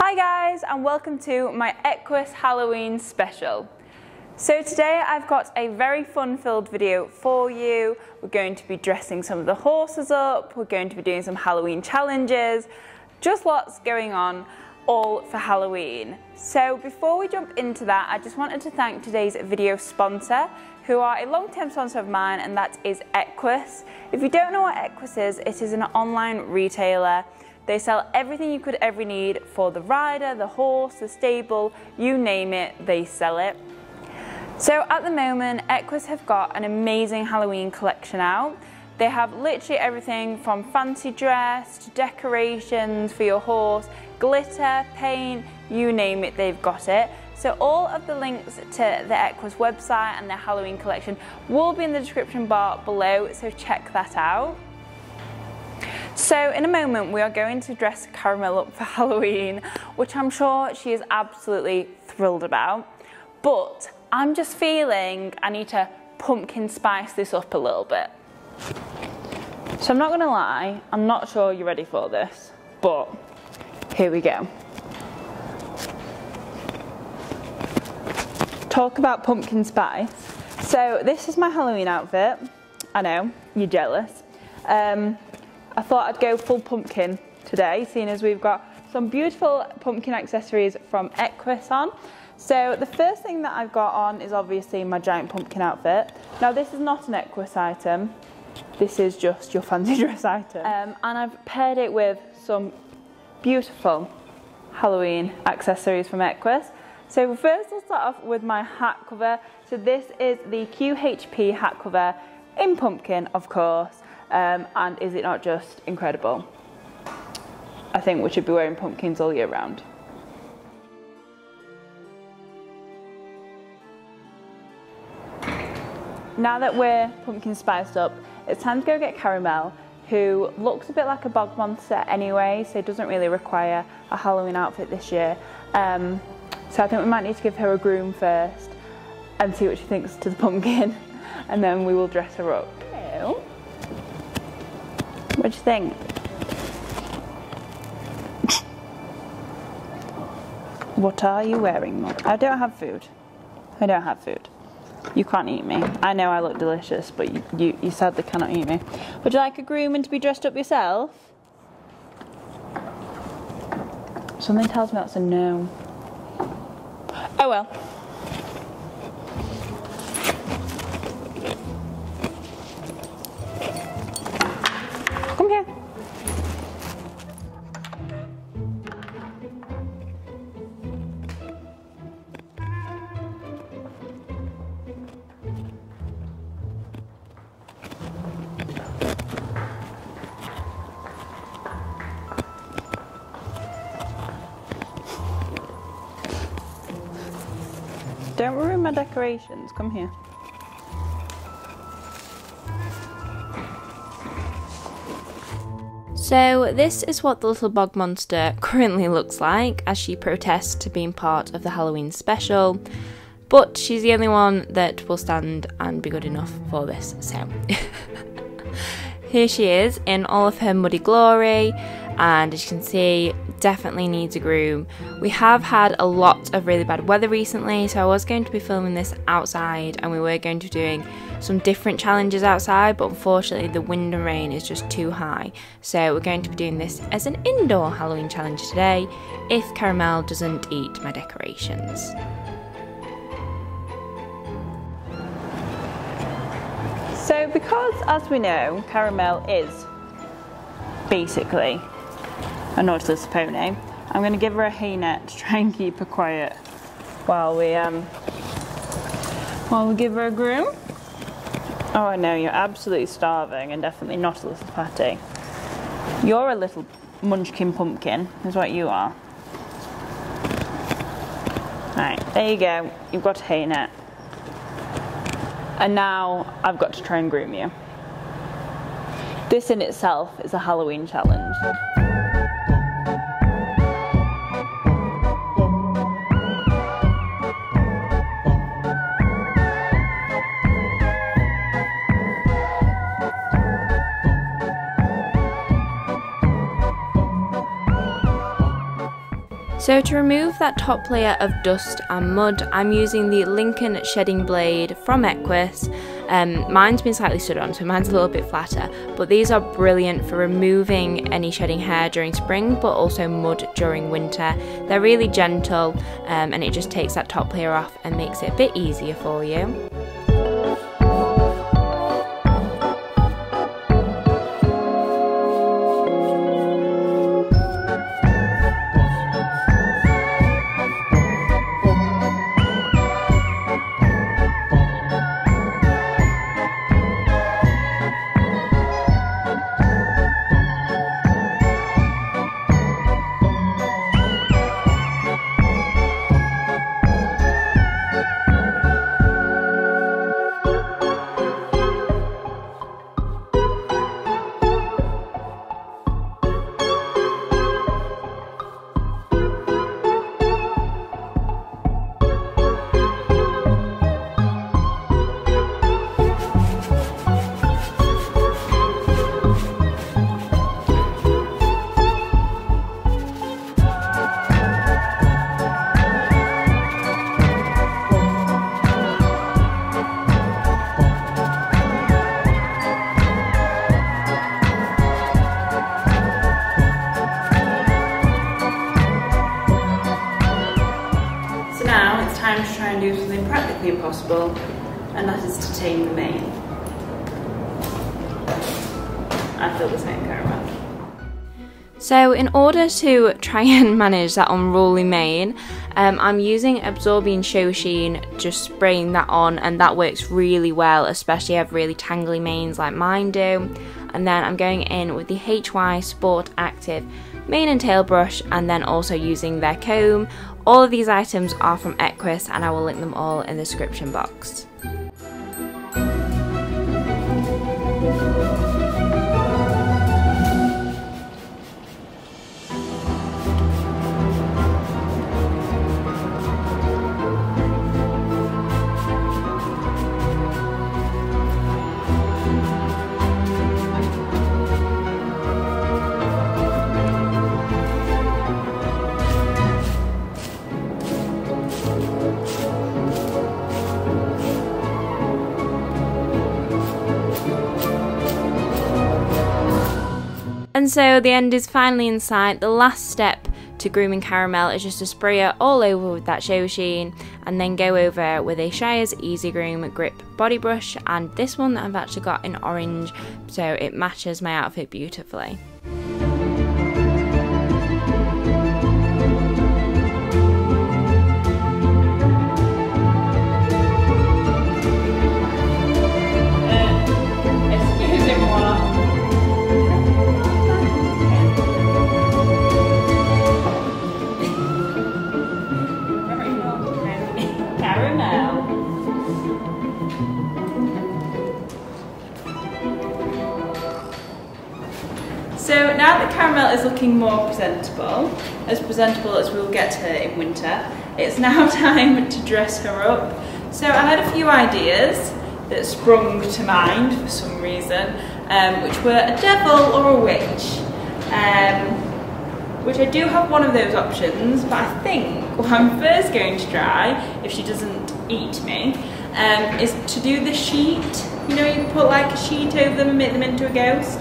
Hi guys and welcome to my Equus Halloween special. So today I've got a very fun filled video for you. We're going to be dressing some of the horses up, we're going to be doing some Halloween challenges, just lots going on all for Halloween. So before we jump into that, I just wanted to thank today's video sponsor, who are a long-term sponsor of mine, and that is Equus. If you don't know what Equus is, it is an online retailer they sell everything you could ever need for the rider, the horse, the stable, you name it, they sell it. So at the moment, Equus have got an amazing Halloween collection out. They have literally everything from fancy dress to decorations for your horse, glitter, paint, you name it, they've got it. So all of the links to the Equus website and their Halloween collection will be in the description bar below, so check that out. So in a moment we are going to dress Caramel up for Halloween, which I'm sure she is absolutely thrilled about. But I'm just feeling I need to pumpkin spice this up a little bit. So I'm not gonna lie, I'm not sure you're ready for this, but here we go. Talk about pumpkin spice. So this is my Halloween outfit. I know, you're jealous. Um, I thought I'd go full pumpkin today, seeing as we've got some beautiful pumpkin accessories from Equus on. So the first thing that I've got on is obviously my giant pumpkin outfit. Now this is not an Equus item, this is just your fancy dress item. Um, and I've paired it with some beautiful Halloween accessories from Equus. So first I'll start off with my hat cover. So this is the QHP hat cover in pumpkin, of course. Um, and is it not just incredible? I think we should be wearing pumpkins all year round. Now that we're pumpkin spiced up, it's time to go get Caramel, who looks a bit like a bog monster anyway, so doesn't really require a Halloween outfit this year. Um, so I think we might need to give her a groom first and see what she thinks to the pumpkin, and then we will dress her up. What you think? what are you wearing? I don't have food. I don't have food. You can't eat me. I know I look delicious, but you, you, you sadly cannot eat me. Would you like a groom to be dressed up yourself? Something tells me that's a no. Oh well. Don't ruin my decorations. Come here. So, this is what the little bog monster currently looks like as she protests to being part of the Halloween special. But she's the only one that will stand and be good enough for this, so. Here she is in all of her muddy glory, and as you can see, definitely needs a groom. We have had a lot of really bad weather recently, so I was going to be filming this outside and we were going to be doing some different challenges outside, but unfortunately the wind and rain is just too high. So we're going to be doing this as an indoor Halloween challenge today if Caramel doesn't eat my decorations. So because as we know, Caramel is basically a Nautilus pony. I'm going to give her a hay net to try and keep her quiet while we um while we give her a groom. Oh, I know you're absolutely starving and definitely not a little patty. You're a little munchkin pumpkin, is what you are. Right, there you go. You've got a hay net. And now I've got to try and groom you. This in itself is a Halloween challenge. So to remove that top layer of dust and mud, I'm using the Lincoln Shedding Blade from Equus. Um, mine's been slightly stood on, so mine's a little bit flatter, but these are brilliant for removing any shedding hair during spring, but also mud during winter. They're really gentle, um, and it just takes that top layer off and makes it a bit easier for you. Impossible, and that is to tame the mane. I feel the same. So in order to try and manage that unruly mane, um, I'm using Absorbine Show Sheen, just spraying that on and that works really well, especially if really tangly manes like mine do. And then I'm going in with the HY Sport Active mane and tail brush and then also using their comb all of these items are from Equus and I will link them all in the description box. And so the end is finally in sight. The last step to grooming caramel is just to spray it all over with that show sheen and then go over with a Shires Ezi-Groom Grip body brush and this one that I've actually got in orange so it matches my outfit beautifully. Presentable, as presentable as we'll get her in winter, it's now time to dress her up. So I had a few ideas that sprung to mind for some reason, um, which were a devil or a witch. Um, which I do have one of those options, but I think what I'm first going to try, if she doesn't eat me, um, is to do the sheet. You know, you put like a sheet over them and make them into a ghost.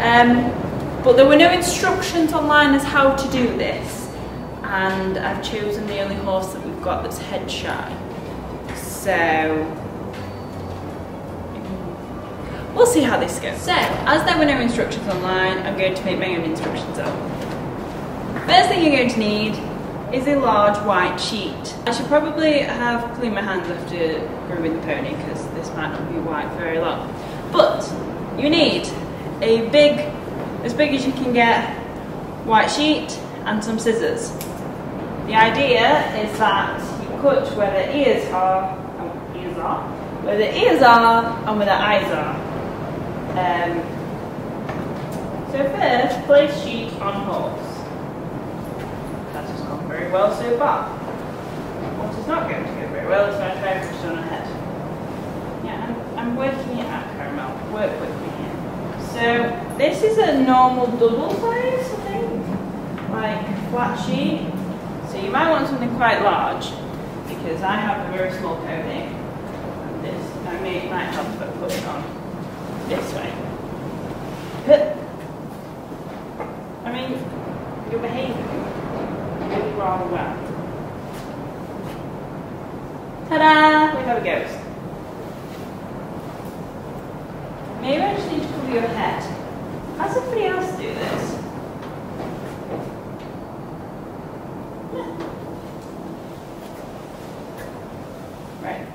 Um, but there were no instructions online as how to do this. And I've chosen the only horse that we've got that's head shy. So, we'll see how this goes. So, as there were no instructions online, I'm going to make my own instructions up. First thing you're going to need is a large white sheet. I should probably have cleaned my hands after grooming the pony because this might not be white very long. But you need a big as big as you can get, white sheet and some scissors. The idea is that you cut where the ears are, oh, ears are, where the ears are and where the eyes are. Um, so first, place sheet on horse. That has gone very well so far. What is not going to go very well is when I try to push it on her head. Yeah, I'm, I'm working it out, Caramel. Work with me here. So this is a normal double size, I think, like flat sheet. So you might want something quite large because I have a very small pony. And this I may might help but put it on this way. I mean, you're behaving really rather well. Ta-da! We have a ghost. Maybe I just need to cover your head. How's everybody else do this? Right.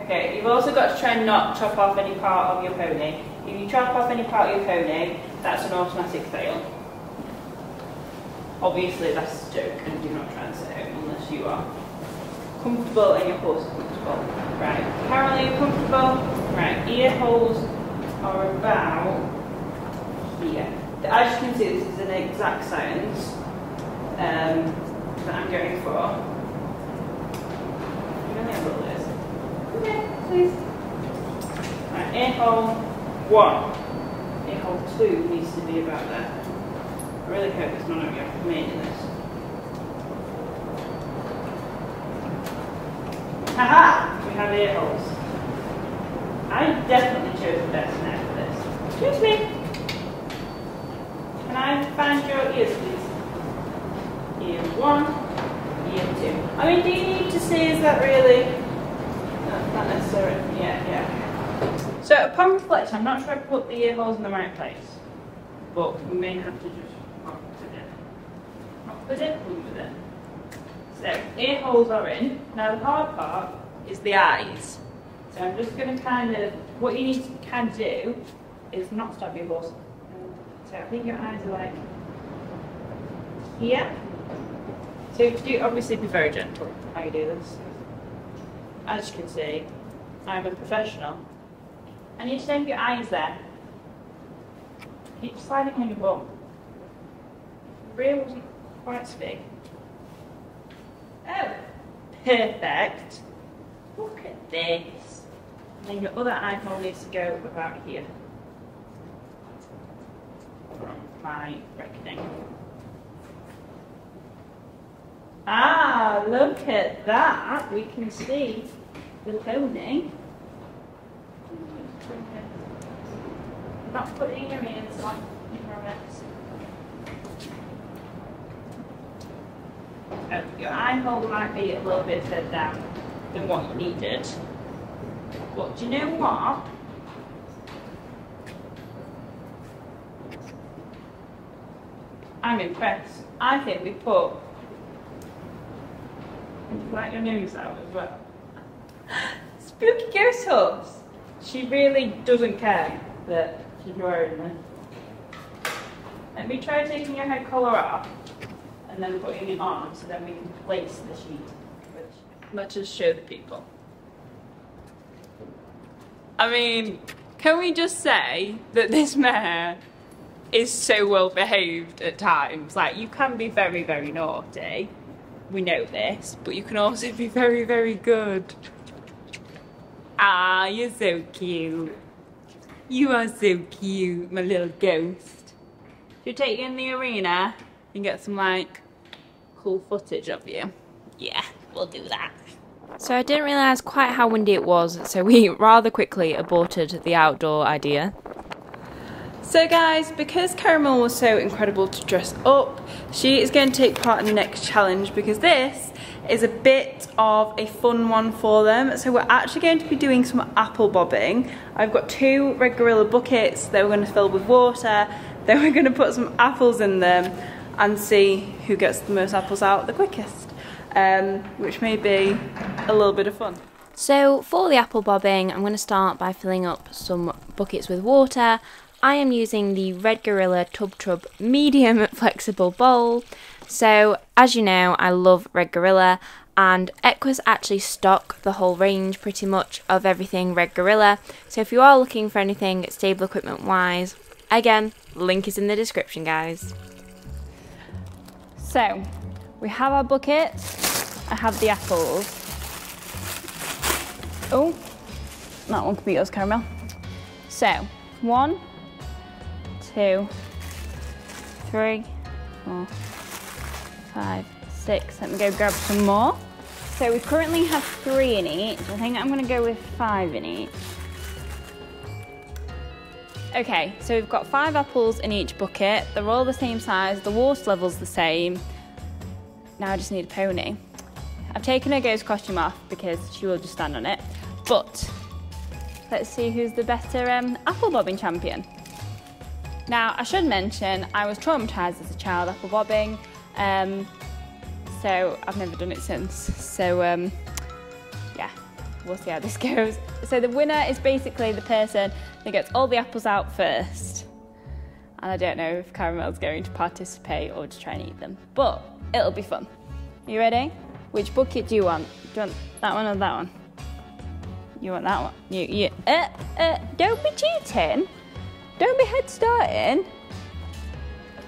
Okay, you've also got to try and not chop off any part of your pony. If you chop off any part of your pony, that's an automatic fail. Obviously that's a joke and do not try and sit home unless you are comfortable and your horse is comfortable. Right, Carol, are comfortable? Right, ear holes are about here. As you can see, this is an exact science um, that I'm going for. You only have a Okay, please. Right, hole one. Ear hole two needs to be about that. I really hope it's not of you have made in this. Haha! We have ear holes. I definitely chose the best net for this. Excuse me. Can I find your ears, please? Ear one, ear two. I mean, do you need to see, is that really? No, not necessary. Yeah, yeah. So upon reflection, I'm not sure I put the ear holes in the right place. But we may have to just with it. Rock with it, it. So, ear holes are in. Now the hard part is the eyes. So I'm just going to kind of, what you need to do is not stop your horse. So I think your eyes are like here. So do obviously be very gentle how you do this. As you can see, I'm a professional. Need to take your eyes there. Keep sliding on your bum. The rear wasn't quite so big. Oh, perfect. Look at this. And then your other eyeball needs to go about here. From my reckoning. Ah, look at that. We can see the pony. Not putting your hands on your. Uh, your eye hole might be a little bit further down than what you needed. But do you know what? I'm impressed. I think we put like your nose out as well. Spooky ghost hooves. She really doesn't care that wearing. Let me try taking your head collar off and then putting it on so that we can place the sheet. Which let's just show the people. I mean, can we just say that this mare is so well behaved at times? Like, you can be very, very naughty. We know this, but you can also be very, very good. Ah, you're so cute. You are so cute, my little ghost. Should take you in the arena and get some like cool footage of you? Yeah, we'll do that. So I didn't realise quite how windy it was, so we rather quickly aborted the outdoor idea. So guys, because Caramel was so incredible to dress up, she is going to take part in the next challenge because this is a bit of a fun one for them. So we're actually going to be doing some apple bobbing. I've got two Red Gorilla buckets that we're going to fill with water. Then we're going to put some apples in them and see who gets the most apples out the quickest, um, which may be a little bit of fun. So for the apple bobbing, I'm going to start by filling up some buckets with water. I am using the Red Gorilla Tub Trug Medium Flexible Bowl. So as you know, I love Red Gorilla and Equus actually stock the whole range pretty much of everything Red Gorilla. So if you are looking for anything stable equipment wise, again, link is in the description guys. So we have our buckets, I have the apples. Oh, that one could be yours, Caramel. So, one, two, three, four, five, six. Let me go grab some more. So we currently have three in each. I think I'm gonna go with five in each. Okay, so we've got five apples in each bucket. They're all the same size. The water level's the same. Now I just need a pony. I've taken her ghost costume off because she will just stand on it. But let's see who's the better um, apple bobbing champion. Now, I should mention I was traumatised as a child after bobbing, um, so I've never done it since. So, um, yeah, we'll see how this goes. So, the winner is basically the person that gets all the apples out first. And I don't know if Caramel's going to participate or to try and eat them, but it'll be fun. You ready? Which bucket do you want? Do you want that one or that one? You want that one? You, you, uh, uh, don't be cheating. Don't be head starting.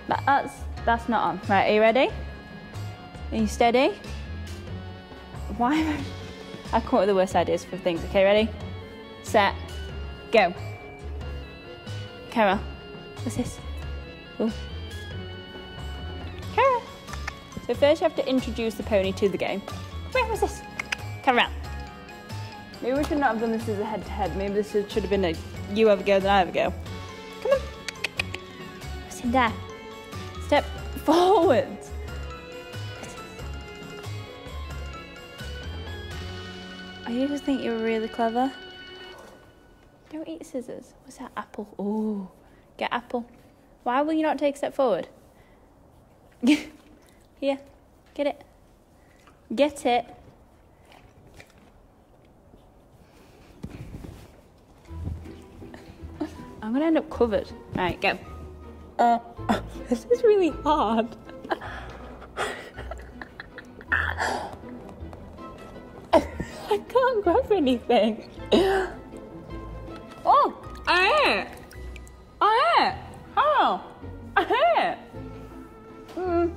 That, that's, that's not on. Right, are you ready? Are you steady? Why am I... I come up with the worst ideas for things. Okay, ready? Set. Go. Carol. What's this? Ooh. Carol. So first you have to introduce the pony to the game. Where was this? Carol. Maybe we should not have done this as a head-to-head. Maybe this should have been a you have a go, then I have a go. There? Step forward. You just think you're really clever? Don't eat scissors. What's that? Apple. Oh, get apple. Why will you not take a step forward? Here, get it. Get it. I'm gonna end up covered. Right, go. Uh, this is really hard. I can't grab anything. Oh, I ate. I ate. Oh, I ate. Mm.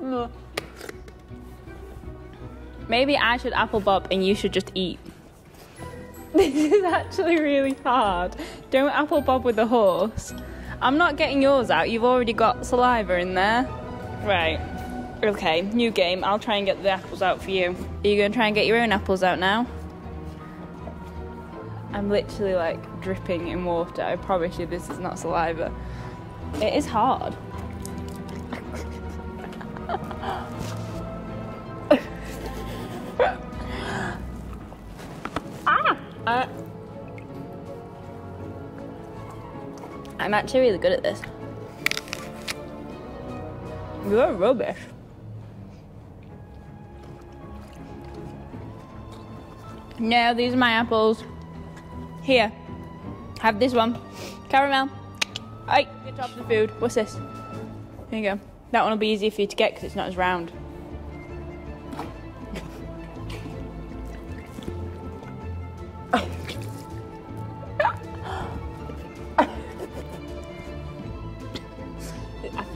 Mm. Maybe I should apple bob and you should just eat. This is actually really hard. Don't apple bob with the horse. I'm not getting yours out. You've already got saliva in there. Right. Okay, new game. I'll try and get the apples out for you. Are you going to try and get your own apples out now? I'm literally like dripping in water. I promise you this is not saliva. It is hard. I'm actually really good at this. You're rubbish. No, these are my apples. Here, have this one. Caramel. Hey, get top of the food. What's this? Here you go. That one will be easier for you to get because it's not as round.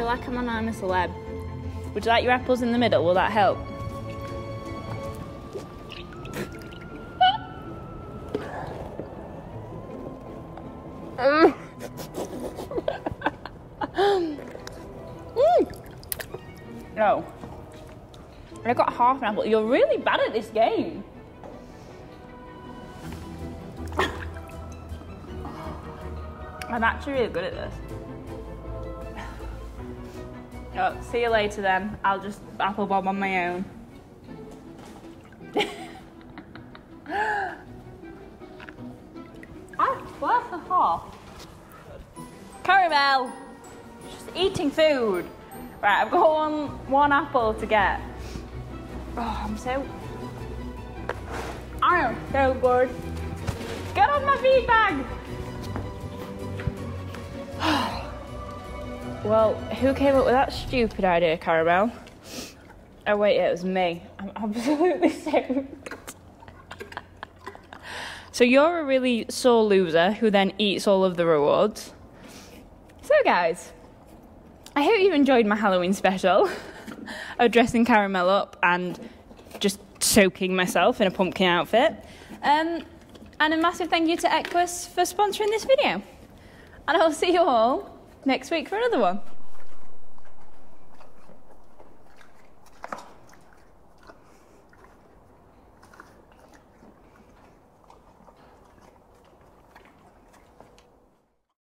Feel like I'm an I'm a celeb. Would you like your apples in the middle? Will that help? Mm. No. I got half an apple. You're really bad at this game. I'm actually really good at this. Oh, see you later then. I'll just apple bob on my own. ah, worth a half. Caramel! Just eating food. Right, I've got one one apple to get. Oh, I'm so I am so good. Get on my feed bag! well, who came up with that stupid idea, Caramel? Oh wait, it was me. I'm absolutely so So you're a really sore loser who then eats all of the rewards. So guys, I hope you enjoyed my Halloween special of dressing Caramel up and just soaking myself in a pumpkin outfit. Um, and a massive thank you to Equus for sponsoring this video. And I'll see you all next week for another one.